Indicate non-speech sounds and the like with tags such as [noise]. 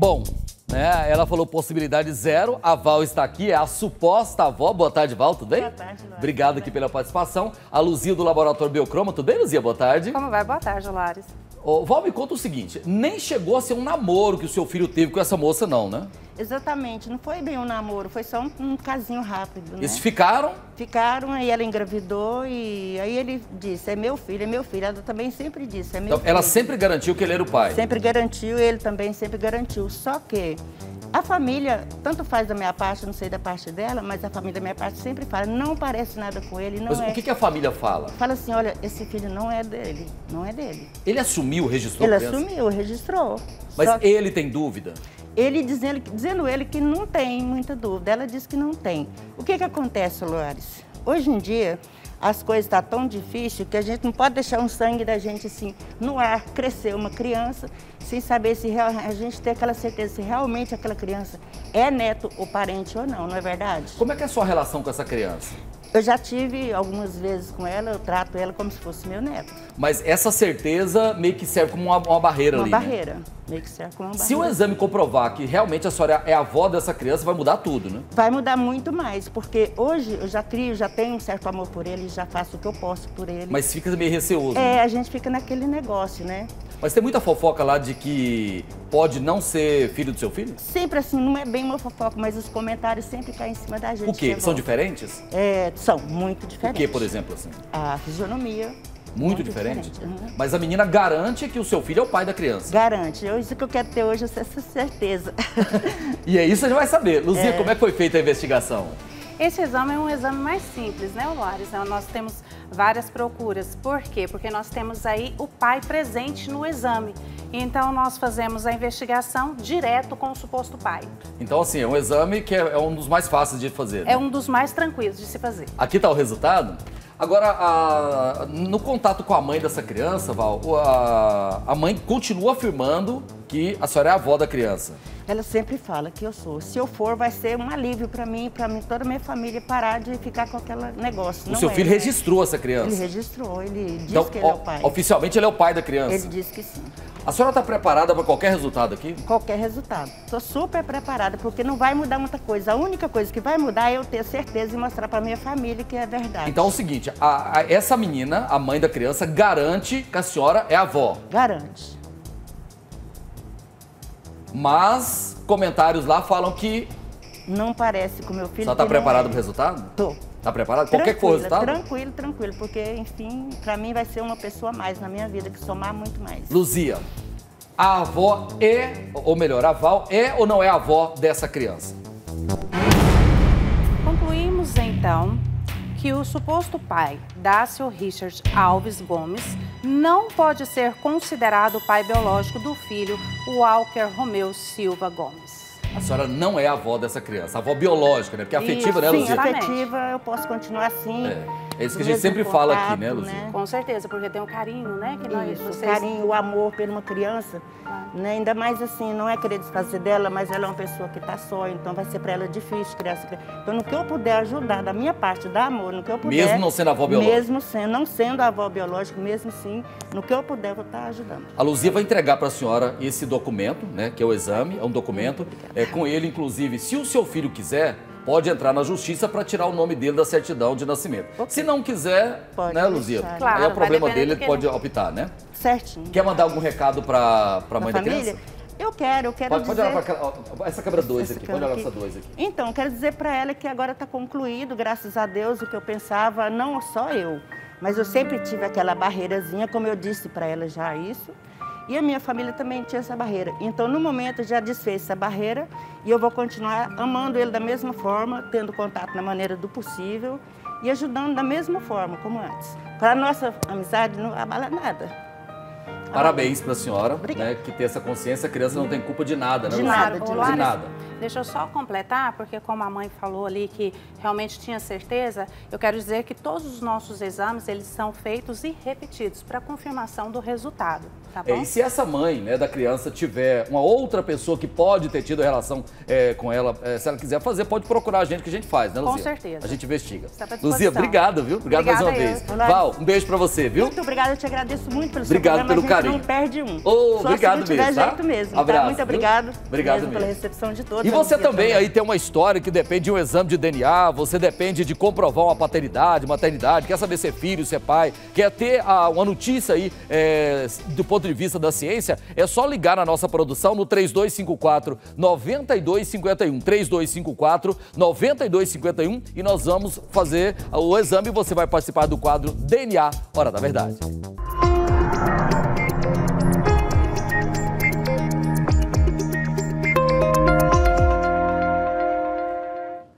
Bom, né? Ela falou possibilidade zero. A Val está aqui, é a suposta avó. Boa tarde, Val, tudo bem? Boa tarde, Lares. Obrigado aqui pela participação. A Luzia do Laboratório Biocroma, tudo bem, Luzia? Boa tarde. Como vai? Boa tarde, Lares. Ô, Val, me conta o seguinte: nem chegou a ser um namoro que o seu filho teve com essa moça, não, né? Exatamente, não foi bem um namoro, foi só um, um casinho rápido, né? Eles ficaram. Ficaram, aí ela engravidou e aí ele disse, é meu filho, é meu filho. Ela também sempre disse, é meu Então, filho. ela sempre garantiu que ele era o pai. Sempre garantiu, ele também sempre garantiu. Só que a família, tanto faz da minha parte, não sei da parte dela, mas a família da minha parte sempre fala, não parece nada com ele, não Mas é. o que, que a família fala? Fala assim, olha, esse filho não é dele, não é dele. Ele assumiu, registrou Ele criança? assumiu, registrou. Mas que- ele tem dúvida? Ele dizendo, dizendo ele que não tem muita dúvida. Ela disse que não tem. O que que acontece, Loares? Hoje em dia, as coisas estão tão difíceis que a gente não pode deixar um sangue da gente assim no ar, crescer uma criança, sem saber se real- a gente ter aquela certeza se realmente aquela criança é neto ou parente ou não, não é verdade? Como é que é a sua relação com essa criança? Eu já tive algumas vezes com ela, eu trato ela como se fosse meu neto. Mas essa certeza meio que serve como uma, uma barreira Uma ali. né? barreira. Meio que uma Se o exame comprovar que realmente a senhora é a avó dessa criança, vai mudar tudo, né? Vai mudar muito mais, porque hoje eu já crio, já tenho um certo amor por ele, já faço o que eu posso por ele. Mas fica meio receoso. né? É, a gente fica naquele negócio, né? Mas tem muita fofoca lá de que pode não ser filho do seu filho? Sempre assim, não é bem uma fofoca, mas os comentários sempre caem em cima da gente. O quê? que São é bom. diferentes? É, são muito O diferentes. que, por exemplo, assim? A fisionomia. Muito, diferente? uhum. Mas a menina garante que o seu filho é o pai da criança. Garante. Eu, isso que eu quero ter hoje, essa certeza. [laughs] E é isso que a gente vai saber. Luzia, É. como é que foi feita a investigação? Esse exame é um exame mais simples, né, Lares? Nós temos várias procuras. Por quê? Porque nós temos aí o pai presente no exame. Então, nós fazemos a investigação direto com o suposto pai. Então, assim, é um exame que é é um dos mais fáceis de fazer. né? É um dos mais tranquilos de se fazer. Aqui está o resultado. Agora, a- no contato com a mãe dessa criança, Val, a, a mãe continua afirmando que a senhora é a avó da criança. Ela sempre fala que eu sou. Se eu for, vai ser um alívio para mim, para mim, toda a minha família parar de ficar com aquele negócio. O Não seu é, filho né? registrou essa criança. Ele registrou, ele disse então, que ele é o- pai. oficialmente ele é o pai da criança. Ele disse que sim. A senhora está preparada para qualquer resultado aqui? qualquer resultado. Estou super preparada, porque não vai mudar muita coisa. A única coisa que vai mudar é eu ter certeza e mostrar para minha família que é verdade. Então é o seguinte, a- a- essa menina, a mãe da criança, garante que a senhora é a avó. Garante. Mas comentários lá falam que Não parece com meu filho. senhora está preparada é. para o resultado? Tô. Está preparada? Qualquer Tranquila, resultado? Tranquilo, tranquilo, porque, enfim, para mim vai ser uma pessoa a mais na minha vida, que somar muito mais. Luzia, a avó é, ou melhor, a Val é ou não é a avó dessa criança? Concluímos, então, que o suposto pai, Dácio Richard Alves Gomes, não pode ser considerado o pai biológico do filho, Walker Romeu Silva Gomes. A senhora não é a avó dessa criança, a avó biológica, né? Porque é afetiva, né, Sim, Luzia? Exatamente. afetiva, eu posso continuar assim. É, é isso que a gente sempre fala aqui, contato, né, Luzia? Com certeza, porque tem o carinho, né? Que nós, Isso, o vocês... carinho, o amor por uma criança, né? ainda mais assim, não é querer desfazer dela, mas ela é uma pessoa que está só, então vai ser para ela difícil criar essa criança. Então, no que eu puder ajudar, da minha parte, dar amor, no que eu puder... Mesmo não sendo a avó biológica? Mesmo sendo, não sendo a avó biológica, mesmo sim, no que eu puder, eu vou estar ajudando. A Luzia vai entregar para a senhora esse documento, né? Que é o exame, é um documento. É, com ele, inclusive, se o seu filho quiser, pode entrar na justiça para tirar o nome dele da certidão de nascimento. Se não quiser, Pode né, Luzia? Claro, aí é o problema dele, ele pode optar, né? Certinho. Quer mandar algum recado para a mãe da família? criança? Eu quero, eu quero Pode, pode dizer... olhar para Essa câmera 2 Essa aqui, pode olhar aqui. essa 2 aqui. Então, quero dizer para ela que agora está concluído, graças a Deus, o que eu pensava, não só eu, mas eu sempre tive aquela barreirazinha, como eu disse para ela já isso, e a minha família também tinha essa barreira. Então, no momento, já desfez essa barreira e eu vou continuar amando ele da mesma forma, tendo contato na maneira do possível e ajudando da mesma forma, como antes. Para a nossa amizade não abala nada. Parabéns para a senhora, né, que tem essa consciência. A criança não tem culpa de nada, né, De nada, de de nada. Deixa eu só completar, porque como a mãe falou ali que realmente tinha certeza, eu quero dizer que todos os nossos exames, eles são feitos e repetidos para confirmação do resultado, tá bom? É, e se essa mãe né, da criança tiver uma outra pessoa que pode ter tido relação é, com ela, é, se ela quiser fazer, pode procurar a gente que a gente faz, né, Luzia? Com certeza. A gente investiga. À Luzia, obrigado, viu? Obrigado mais uma vez. eu. Val, um beijo pra você, viu? Muito obrigada, eu te agradeço muito pelo Obrigado seu programa. pelo a gente carinho. não perde um. Só obrigado se não tiver mesmo, tá? jeito mesmo. tá? Abraço, Muito viu? obrigado. Obrigado mesmo pela mesmo. recepção de todos. E você Luzia também aí tem uma história que depende de um exame de DNA, você depende de comprovar uma paternidade, maternidade, quer saber se é filho, se é pai, quer ter ah, uma notícia aí é, do ponto de vista da ciência, é só ligar na nossa produção no 3254 9251. 3254 9251 e nós vamos fazer o exame e você vai participar do quadro DNA Hora da Verdade.